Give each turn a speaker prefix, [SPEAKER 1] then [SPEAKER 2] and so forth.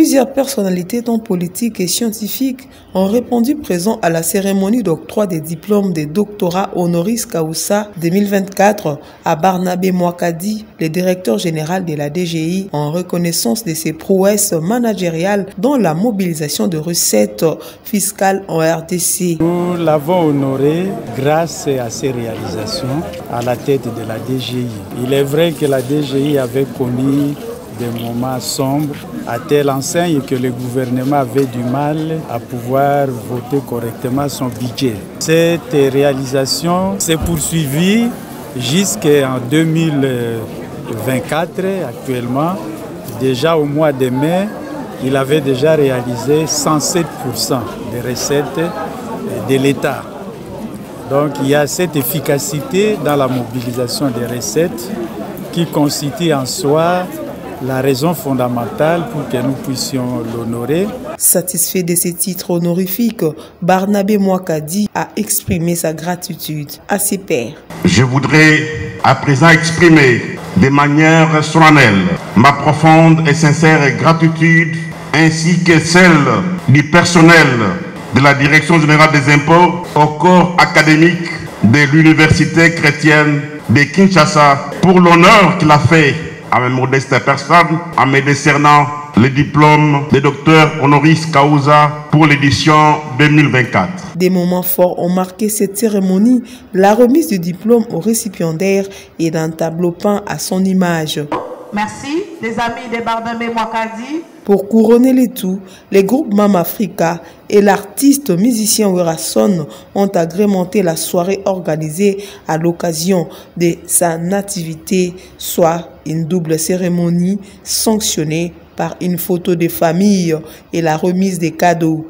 [SPEAKER 1] Plusieurs personnalités, tant politiques et scientifiques, ont répondu présents à la cérémonie d'octroi des diplômes des doctorats honoris causa 2024 à Barnabé Mouakadi, le directeur général de la DGI, en reconnaissance de ses prouesses managériales dans la mobilisation de recettes fiscales en RDC.
[SPEAKER 2] Nous l'avons honoré grâce à ses réalisations à la tête de la DGI. Il est vrai que la DGI avait commis des moments sombres à telle enseigne que le gouvernement avait du mal à pouvoir voter correctement son budget. Cette réalisation s'est poursuivie jusqu'en 2024 actuellement. Déjà au mois de mai, il avait déjà réalisé 107% des recettes de l'État. Donc il y a cette efficacité dans la mobilisation des recettes qui constitue en soi la raison fondamentale pour que nous puissions l'honorer.
[SPEAKER 1] Satisfait de ces titres honorifiques, Barnabé Mouakadi a exprimé sa gratitude à ses pairs.
[SPEAKER 3] Je voudrais à présent exprimer de manière solennelle ma profonde et sincère gratitude ainsi que celle du personnel de la Direction générale des impôts au corps académique de l'Université chrétienne de Kinshasa pour l'honneur qu'il a fait à mes modestes personnes en me décernant le diplôme de docteur honoris causa pour l'édition 2024.
[SPEAKER 1] Des moments forts ont marqué cette cérémonie, la remise du diplôme au récipiendaire et d'un tableau peint à son image.
[SPEAKER 4] Merci, les amis de Barnabé Mwakadi.
[SPEAKER 1] Pour couronner les tout, les groupes Mam Africa et l'artiste musicien Werason ont agrémenté la soirée organisée à l'occasion de sa nativité, soit une double cérémonie sanctionnée par une photo de famille et la remise des cadeaux.